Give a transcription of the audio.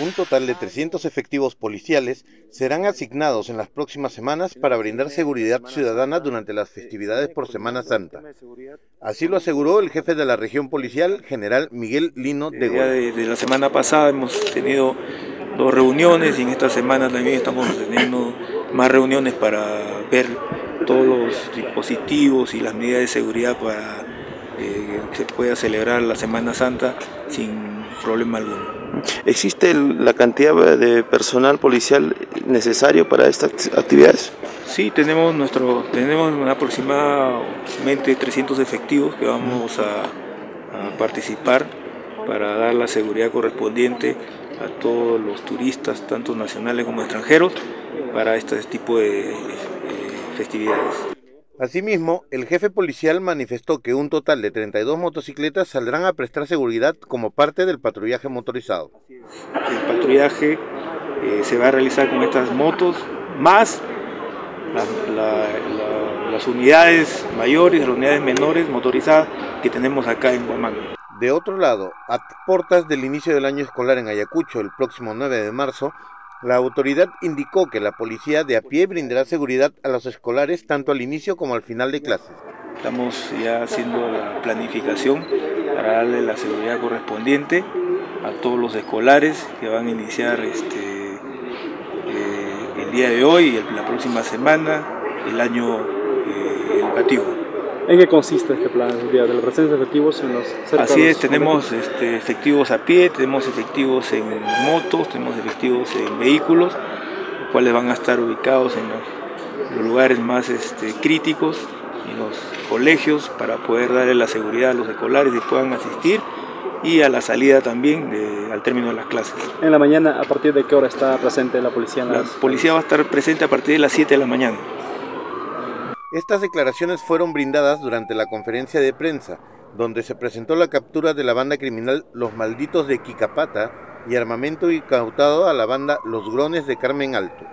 Un total de 300 efectivos policiales serán asignados en las próximas semanas para brindar seguridad ciudadana durante las festividades por Semana Santa. Así lo aseguró el jefe de la región policial, general Miguel Lino de. Desde la semana pasada hemos tenido dos reuniones y en esta semana también estamos teniendo más reuniones para ver todos los dispositivos y las medidas de seguridad para eh, que se pueda celebrar la Semana Santa sin problema alguno. ¿Existe la cantidad de personal policial necesario para estas actividades? Sí, tenemos, nuestro, tenemos aproximadamente 300 efectivos que vamos a, participar para dar la seguridad correspondiente a todos los turistas, tanto nacionales como extranjeros, para este tipo de festividades. Asimismo, el jefe policial manifestó que un total de 32 motocicletas saldrán a prestar seguridad como parte del patrullaje motorizado. El patrullaje eh, se va a realizar con estas motos, más las unidades mayores, las unidades menores motorizadas que tenemos acá en Guamán. De otro lado, a portas del inicio del año escolar en Ayacucho, el próximo 9 de marzo, la autoridad indicó que la policía de a pie brindará seguridad a los escolares tanto al inicio como al final de clases. Estamos ya haciendo la planificación para darle la seguridad correspondiente a todos los escolares que van a iniciar este, eh, el día de hoy, y la próxima semana, el año eh, educativo. ¿En qué consiste este plan de la presencia de efectivos en los Así es, tenemos este, efectivos a pie, tenemos efectivos en motos, tenemos efectivos en vehículos, los cuales van a estar ubicados en los, lugares más este, críticos, en los colegios, para poder darle la seguridad a los escolares y puedan asistir y a la salida también al término de las clases. En la mañana, ¿a partir de qué hora está presente la policía? la policía va a estar presente a partir de las 7 de la mañana. Estas declaraciones fueron brindadas durante la conferencia de prensa, donde se presentó la captura de la banda criminal Los Malditos de Quicapata y armamento incautado a la banda Los Grones de Carmen Alto.